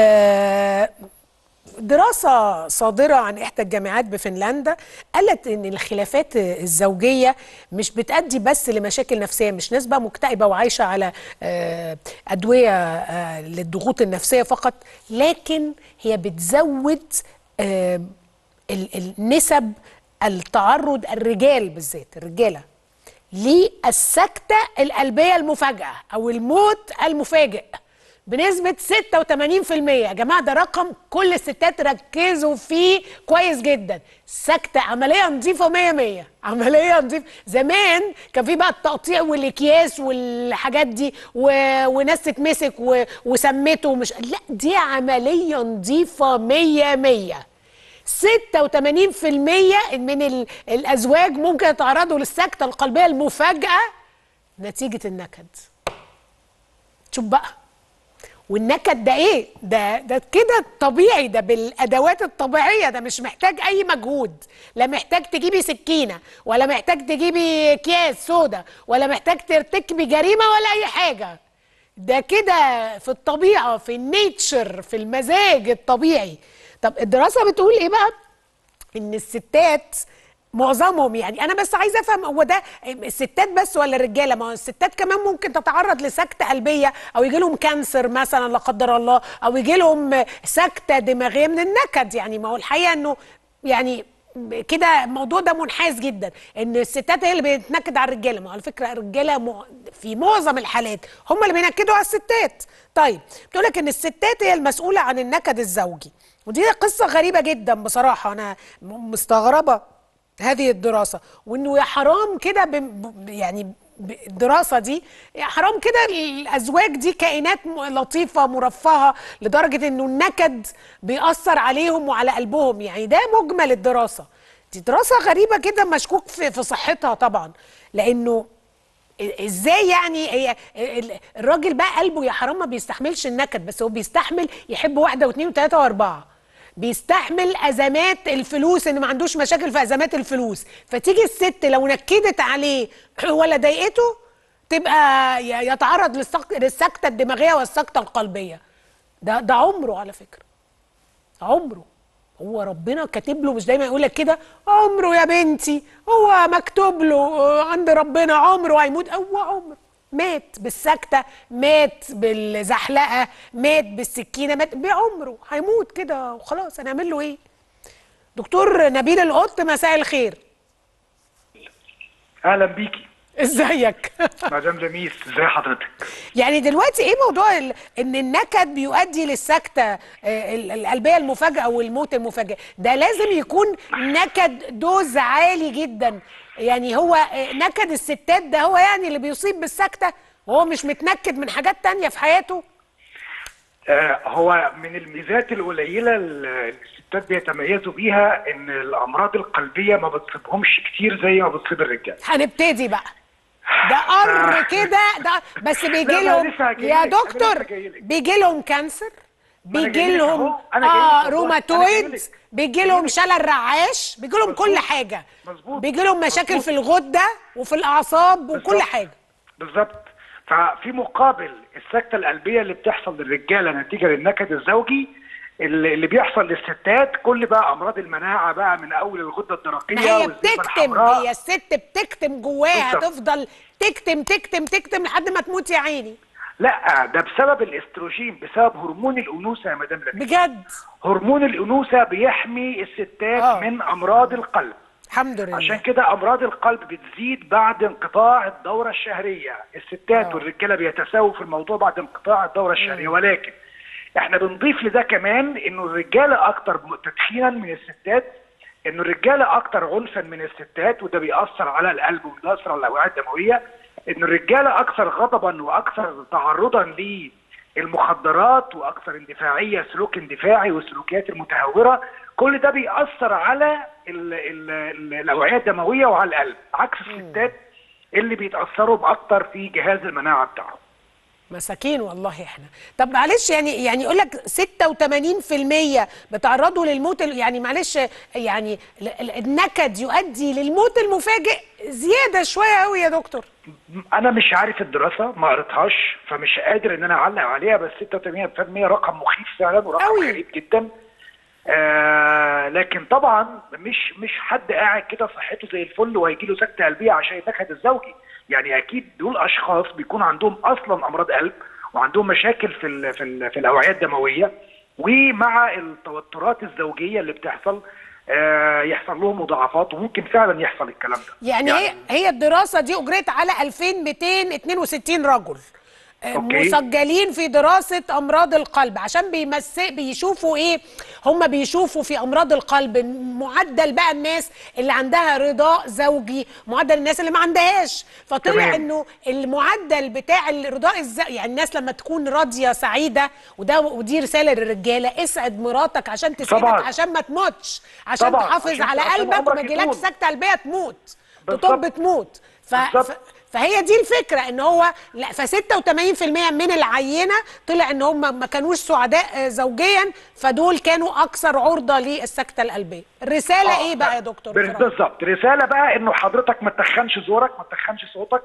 آه، دراسة صادرة عن إحدى الجامعات بفنلندا قالت إن الخلافات الزوجية مش بتأدي بس لمشاكل نفسية مش ناس بقى مكتئبة وعايشة على آه، أدوية آه، للضغوط النفسية فقط لكن هي بتزود ال- النسب التعرض الرجال بالذات الرجالة للسكتة القلبية المفاجئة أو الموت المفاجئ. بنسبة 86% يا جماعة ده رقم كل الستات ركزوا فيه كويس جدا. سكتة عملية نظيفة 100 100 عملية نظيفة. زمان كان في بقى التقطيع والأكياس والحاجات دي و... وناس تتمسك و... وسمته ومش لا دي عملية نظيفة 100 100 86% من ال- الأزواج ممكن يتعرضوا للسكتة القلبية المفاجئة نتيجة النكد. شوف بقى. والنكد ده إيه؟ ده ده كده طبيعي ده بالأدوات الطبيعية ده مش محتاج أي مجهود. لا محتاج تجيبي سكينة ولا محتاج تجيبي أكياس سودا ولا محتاج ترتكبي جريمة ولا أي حاجة. ده كده في الطبيعة في النيتشر في المزاج الطبيعي. طب الدراسة بتقول إيه بقى؟ إن الستات معظمهم يعني. أنا بس عايزة أفهم هو ده الستات بس ولا الرجاله ما هو الستات كمان ممكن تتعرض لسكتة قلبية أو يجي لهم كانسر مثلا لا قدر الله أو يجي لهم سكتة دماغية من النكد يعني. ما هو الحقيقة إنه يعني كده الموضوع ده منحاز جدا إن الستات هي اللي بتنكد على الرجالة. ما هو على فكره الرجاله في معظم الحالات هم اللي بينكدوا على الستات. طيب بتقول لك إن الستات هي المسؤولة عن النكد الزوجي. ودي قصة غريبة جدا بصراحة أنا مستغربة. هذه الدراسة وإنه يا حرام كده يعني الدراسة دي يا حرام كده الأزواج دي كائنات لطيفة مرفهة لدرجة إنه النكد بيأثر عليهم وعلى قلبهم يعني ده مجمل الدراسة. دي دراسة غريبة كده مشكوك في, في صحتها طبعا لأنه إزاي يعني الراجل بقى قلبه يا حرام ما بيستحملش النكد بس هو بيستحمل يحب واحدة واثنين وثلاثة وأربعة. بيستحمل أزمات الفلوس إن ما عندوش مشاكل في أزمات الفلوس. فتيجي الست لو نكدت عليه ولا ضايقته تبقى يتعرض للسك- للسكتة الدماغية والسكتة القلبية. ده ده عمره على فكرة. عمره. هو ربنا كاتب له مش دايما يقول لك كده. عمره يا بنتي. هو مكتوب له آه، عند ربنا عمره هيموت. هو عمره مات بالسكتة مات بالزحلقة مات بالسكينة مات بعمره. هيموت كده وخلاص. هنعمل له إيه؟ دكتور نبيل القط مساء الخير. أهلا بيكي. ازيك؟ مدام لميس ازي حضرتك؟ يعني دلوقتي إيه موضوع ال... ان النكد بيؤدي للسكتة آه، ال- القلبية المفاجئة والموت المفاجئ؟ ده لازم يكون نكد دوز عالي جدا. يعني هو آه، نكد الستات ده هو يعني اللي بيصيب بالسكتة؟ وهو مش متنكد من حاجات تانية في حياته؟ آه هو من الميزات القليلة اللي الستات بيتميزوا بيها إن الأمراض القلبية ما بتصيبهمش كتير زي ما بتصيب الرجال. هنبتدي بقى. ده قر كده ده بس بيجي لهم يا دكتور. بيجي لهم cancer بيجي لهم آه روماتويد. بيجي لهم. شلل رعاش بيجي لهم كل. حاجة. بيجي لهم مشاكل. في الغدة وفي الأعصاب وكل. حاجة بالظبط ففي مقابل السكتة القلبية اللي بتحصل للرجالة نتيجة للنكد الزوجي اللي بيحصل للستات كل بقى أمراض المناعة بقى من أول الغدة الدرقية ما هي بتكتم. هي الست بتكتم جواها بالظبط. تفضل تكتم تكتم تكتم لحد ما تموت يا عيني لا ده بسبب الاستروجين بسبب هرمون الأنوثة يا مدام لميس بجد هرمون الأنوثة بيحمي الستات آه. من أمراض القلب الحمد لله عشان كده أمراض القلب بتزيد بعد انقطاع الدورة الشهرية الستات آه. والرجالة بيتساووا في الموضوع بعد انقطاع الدورة الشهرية ولكن إحنا بنضيف لده كمان إنه الرجالة أكتر تدخينا من الستات إنه الرجالة أكتر عنفا من الستات وده بيأثر على القلب وبيأثر على الأوعية الدموية. ان الرجالة أكثر غضبا وأكثر تعرضا للمخدرات وأكثر اندفاعية سلوك اندفاعي والسلوكيات المتهورة. كل ده بيأثر على ال ال ال الأوعية الدموية وعلى القلب عكس الستات اللي بيتأثروا بأكتر في جهاز المناعة بتاعهم. مساكين والله إحنا. طب معلش يعني يعني يقول لك 86% بتعرضوا للموت يعني معلش يعني ال- ال- النكد يؤدي للموت المفاجئ زيادة شوية قوي يا دكتور. أنا مش عارف الدراسة ما قريتهاش فمش قادر إن أنا أعلق عليها بس 86% رقم مخيف فعلا ورقم. غريب جدا. آه لكن طبعا مش مش حد قاعد كده صحته زي الفل وهيجي له سكتة قلبية عشان النكد الزوجي. يعني أكيد دول أشخاص بيكون عندهم أصلا أمراض قلب وعندهم مشاكل في ال في ال في الأوعية الدموية ومع التوترات الزوجية اللي بتحصل آه يحصل لهم مضاعفات وممكن فعلا يحصل الكلام ده. يعني, هي هي الدراسة دي أجريت على 2262 رجل. أوكي. مسجلين في دراسة أمراض القلب عشان بيمس بيشوفوا إيه هم بيشوفوا في أمراض القلب معدل بقى الناس اللي عندها رضاء زوجي معدل الناس اللي ما عندهاش فطلع. إنه المعدل بتاع الرضاء الزوجي يعني الناس لما تكون راضية سعيدة وده ودي رسالة للرجالة اسعد مراتك عشان تسعدك طبعاً. عشان ما تموتش عشان طبعاً. تحافظ عشان- على قلبك وما يجيلكش. سكتة قلبية تموت. تطب تموت ف... ف... فهي دي الفكرة إن هو لا ف 86% من العينة طلع إن هم ما كانوش سعداء آه، زوجيا فدول كانوا أكثر عرضة للسكتة القلبية الرساله آه، إيه بقى يا دكتور بال- بصراحة؟ بالظبط رسالة بقى إنه حضرتك ما تخنش زورك ما تخنش صوتك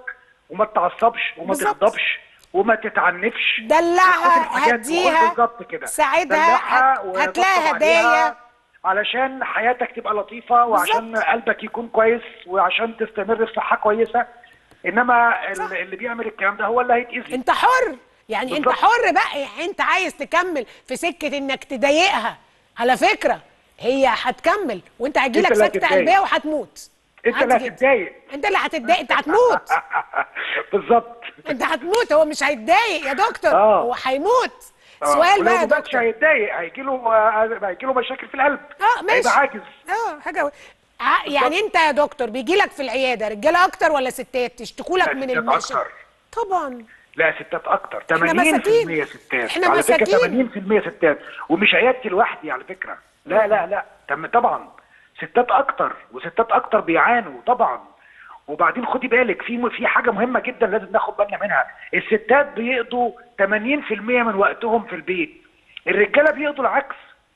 وما تتعصبش وما. تغضبش وما تتعنفش دلعها، هديها، بالظبط كده ساعدها، عليها هدايا. علشان حياتك تبقى لطيفة وعشان. قلبك يكون كويس وعشان تستمر في صحة كويسة إنما صح. ال- اللي بيعمل الكلام ده هو اللي هيتأذي. أنت حر. يعني أنت بالظبط. حر بقى. يعني أنت عايز تكمل في سكة إنك تضايقها. على فكرة هي هتكمل. وأنت هيجيلك أنت سكته. قلبيه وهتموت. أنت اللي. هتتضايق. أنت اللي هتتضايق. أنت هتموت. بالظبط. أنت هتموت. هو مش هيتضايق يا دكتور. آه. هو هيموت. آه، سؤال بقى يا دكتور. هيتضايق هيجي له هيجي له مشاكل في القلب. آه ماشي. هيبقى عاجز. آه حاجة ع- يعني انت يا دكتور بيجي لك في العيادة رجالة أكتر ولا ستات؟ يشتكوا لك من أكتر. طبعا. لا ستات أكتر. إحنا مساكين. 80% ستات. إحنا على فكرة مساكين. 80% ستات. ومش عيادتي لوحدي على فكرة. لا لا لا. تم طبعا. ستات أكتر. وستات أكتر بيعانوا طبعا. وبعدين خدي بالك في في حاجة مهمة جدا لازم ناخد بالنا منها. الستات بيقضوا 80% من وقتهم في البيت. الرجالة بيقضوا العكس.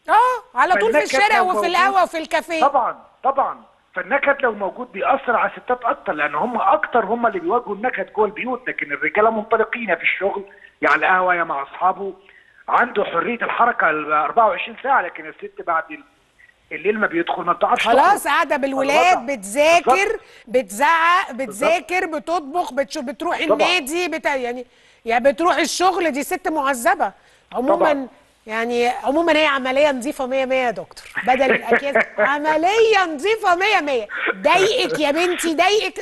آه على طول في الشارع وفي القهوة وفي الكافيه طبعا طبعا فالنكد لو موجود بيأثر على الستات أكتر لأن هم أكتر هم اللي بيواجهوا النكد جوه البيوت لكن الرجالة منطلقين يا في الشغل يا على القهوة يا مع أصحابه عنده حرية الحركة ال 24 ساعة لكن الست بعد ال- الليل ما بيدخل ما بتعرفش خلاص. قاعدة بالولاد بتذاكر. بتزعق بتذاكر بتطبخ بتشو بتروح. النادي بتا يعني يعني بتروح الشغل دي ست معذبة عموما طبعا. يعني عموما هي عملية نظيفة 100 100 يا دكتور. بدل الأكياس عملية نظيفة 100 100 ضايقك يا بنتي ضايقك.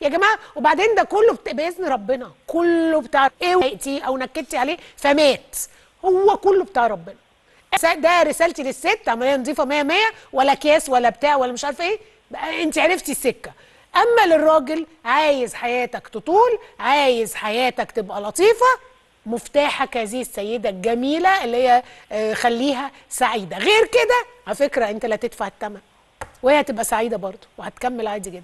يا جماعة وبعدين ده كله بت- بإذن ربنا. كله بتاع إيه ضايقتي أو نكدتي عليه فمات. هو كله بتاع ربنا. ده رسالتي للست عملية نظيفة 100 100 ولا أكياس ولا بتاع ولا مش عارفة إيه. أنت عرفتي السكة. أما للراجل عايز حياتك تطول عايز حياتك تبقى لطيفة مفتاحك هذه السيدة الجميلة اللي هي آه، خليها سعيدة. غير كده على فكرة أنت اللي هتدفع الثمن وهي هتبقى سعيدة برضه وهتكمل عادي جدا.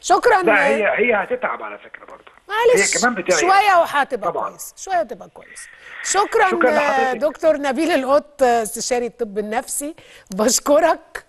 شكرا لا هي هي هتتعب على فكرة برضه. معلش هي كمان بتعب شوية وهتبقى طبعاً. كويس. شوية وتبقى كويس. شكرا, شكراً آه،. دكتور نبيل القط آه، استشاري الطب النفسي. بشكرك.